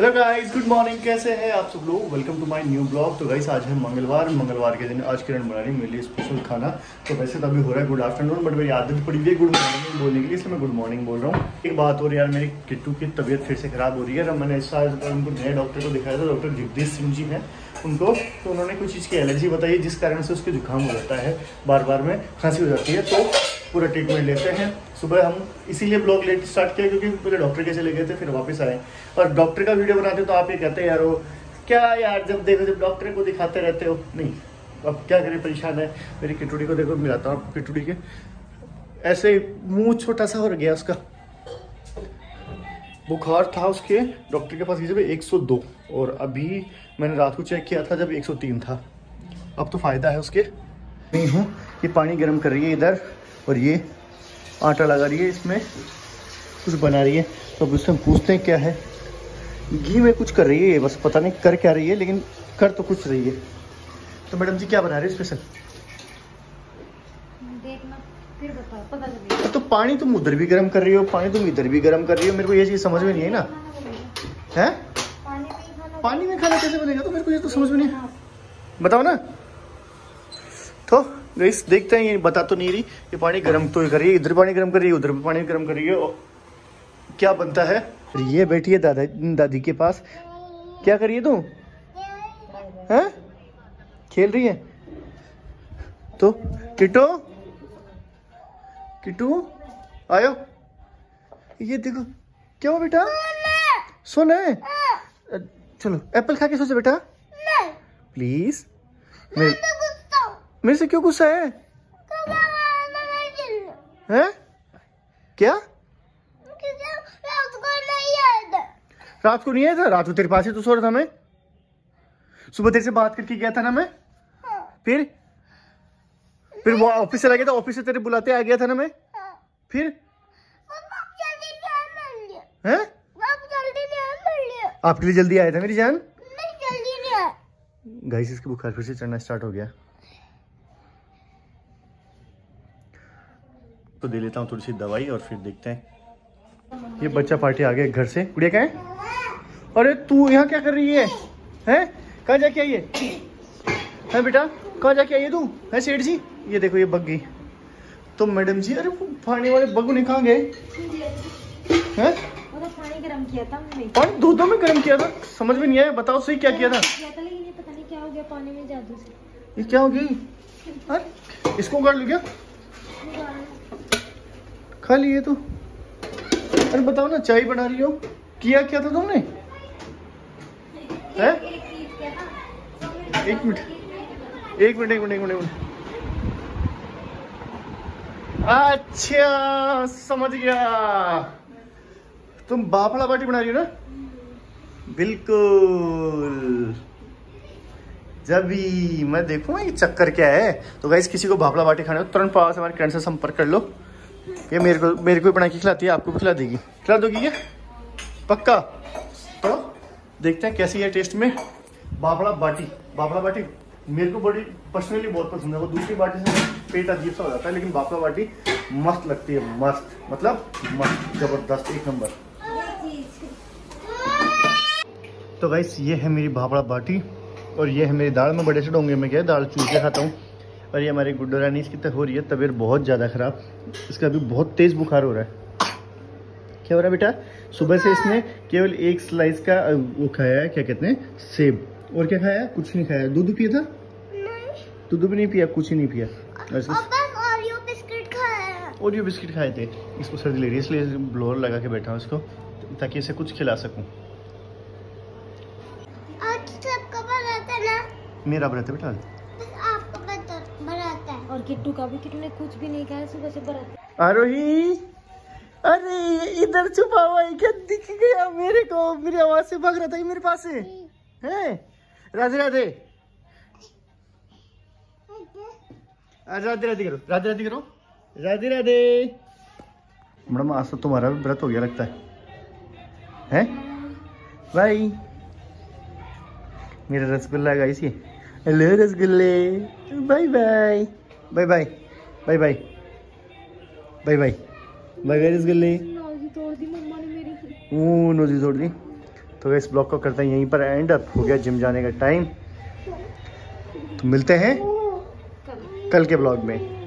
Hello guys good morning कैसे हैं आप सब लोग? Welcome to my new blog तो गाइस आज है मंगलवार। मंगलवार के दिन आज किरण बना रही मेरे लिए स्पेशल खाना। तो वैसे तो अभी हो रहा है गुड आफ्टरनून बट मेरी आदत पड़ी हुई है गुड मॉर्निंग बोलने के लिए, इसलिए मैं गुड मॉर्निंग बोल रहा हूँ। एक बात और यार, मेरी किट्टू की तबीयत फिर से खराब हो रही है। मैंने इस साल उनको नए डॉक्टर को दिखाया था डॉक्टर जगदीश सिंह जी हैं उनको। तो उन्होंने कुछ चीज़ की एलर्जी बताई, जिस कारण से उसके जुकाम हो जाता है बार बार में खांसी हो जाती है। तो पूरा ट्रीटमेंट लेते हैं। सुबह हम इसीलिए ब्लॉग लेट स्टार्ट किया क्योंकि पहले डॉक्टर के चले गए थे, फिर वापस आए। और डॉक्टर का वीडियो बनाते तो आप ये कहते हैं, यार, वो क्या यार, जब देखो, जब डॉक्टर को दिखाते रहते हो। नहीं, अब क्या करें, परेशान है। मेरी किटुड़ी को देखो, मिलाता हूँ किटुड़ी के। ऐसे मुँह छोटा सा हो गया उसका। बुखार था उसके डॉक्टर के पास जब 102 और अभी मैंने रात को चेक किया था जब 103 था। अब तो फ़ायदा है उसके। नहीं हूँ। ये पानी गर्म कर रही है इधर और ये आटा लगा रही है इसमें। कुछ बना रही है। तो अब उससे हम पूछते हैं क्या है। घी में कुछ कर रही है ये बस पता नहीं कर क्या रही है लेकिन कर तो कुछ रही है। तो मैडम जी क्या बना रहे हैं स्पेशल देखना फिर बताओ पता तो पानी तुम उधर भी गर्म कर रही हो पानी तुम इधर भी गर्म कर रही हो मेरे को ये चीज़ समझ में नहीं है ना। है? पानी में खाना पानी में खाना कैसे बनेगा? तो मेरे को ये तो समझ में नहीं बताओ ना। तो गाइस देखते हैं ये बता तो नहीं रही ये पानी गर्म तो कर रही है इधर पानी गर्म कर रही है उधर भी पानी गर्म कर रही है क्या बनता है? ये बैठी है दादा दादी के पास। क्या कर रही है तू? हैं? खेल रही है? तो किटो? किटू? आयो। ये देखो क्या हुआ बेटा? सोना। है चलो एप्पल खा के सोचे बेटा। प्लीज़। मेरे मेरे से क्यों गुस्सा है? हैं? क्या? रात को नहीं आया था। रात को तेरे पास ही तो सो रहा था मैं। सुबह तेरे से बात करके गया था ना मैं। हाँ। फिर? फिर वो ऑफ़िस चला गया था ऑफ़िस से तेरे बुलाते आ गया था ना मैं। हाँ। फिर? हैं? आपके लिए जल्दी आया था मेरी जान? गाइस इसके बुखार फिर से चढ़ना स्टार्ट हो गया। तो दे लेता हूँ थोड़ी सी दवाई और फिर देखते हैं। ये बच्चा पार्टी आ गया घर से। गुड़िया क्या है? अरे तू यहाँ क्या कर रही है? हैं? कहाँ जाके आई है? हैं बेटा? कहाँ जाके आई है तू? है सेठ जी? ये देखो ये बग गई तो मैडम जी अरे वो पानी वाले बगु ने कहाँ गए? हैं? तो पानी गर्म किया था पानी दूधों में गर्म किया था। समझ में नहीं आया बताओ सही क्या किया था। किया था लेकिन ये पता नहीं क्या हो गया पानी में जादू से। ये क्या हो गई? अरे इसको काट लो क्या? खा लिए तो। अरे बताओ ना, चाय बना रही हो? किया क्या था तुमने? हैं? एक मिनट। एक मिनट एक मिनट एक मिनट एक मिनट। अच्छा समझ गया। तुम बाफड़ा बाटी बना रही हो ना? बिल्कुल। जब मैं देखूँ, ये चक्कर क्या है? तो गाइस किसी को भापड़ा बाटी खाना हो, तुरंत पास हमारे करंट से संपर्क कर लो। ये मेरे को मेरे को ही बना के खिलाती है, आपको भी खिला देगी। खिला दोगी क्या? पक्का? तो देखते हैं कैसी है टेस्ट में। बाबड़ा बाटी, बाफड़ा बाटी मेरे को बड़ी पर्सनली बहुत पसंद है। वो दूसरी बाटी से पेट अजीब सा हो जाता है, लेकिन बाफड़ा बाटी मस्त लगती है, मस्त। मतलब मस्त, ज़बरदस्त, एक नंबर। तो गाइस ये है मेरी भापड़ा बाटी और ये है मेरी दाल। में बड़े से डोंगे में क्या दाल चूर के खाता हूँ। और ये हमारी गुड्डो रानी इसकी तो हो रही है तबीयत बहुत ज़्यादा ख़राब। इसका अभी बहुत तेज़ बुखार हो रहा है। क्या हो रहा है बेटा? सुबह से इसने केवल एक स्लाइस का वो खाया है क्या कहते हैं? सेब। और क्या खाया? कुछ नहीं खाया। दूध पिया था? दूध भी नहीं पिया कुछ ही नहीं पिया। और ओरियो बिस्किट खाए थे। इसको सर्दी ले रही है इसलिए ब्लोअर लगा के बैठा हूँ इसको ताकि इसे कुछ खिला सकूँ। मेरा व्रत है बेटा और किट्टू का भी। किट्टू ने कुछ भी नहीं खाया सुबह से बरत। आरोही, अरे, इधर छुपा हुआ है क्या? दिख गया मेरे को, मेरी आवाज़ से भाग रहा था मेरे पास से। है? राधे राधे। राधे राधे करो, राधे राधे करो। राधे राधे। मैडम, आज तो तुम्हारा भी व्रत हो गया लगता है। हैं? बाय मेरा रसगुल्ला गाइस ये। हेलो रसगुल्ले। Bye bye. Bye bye bye bye bye bye bye bye इस गली वो नोजी तोड़ दी तो इस ब्लॉग को करते हैं यहीं पर एंड अप हो गया जिम जाने का टाइम तो मिलते हैं कल। के ब्लॉग में।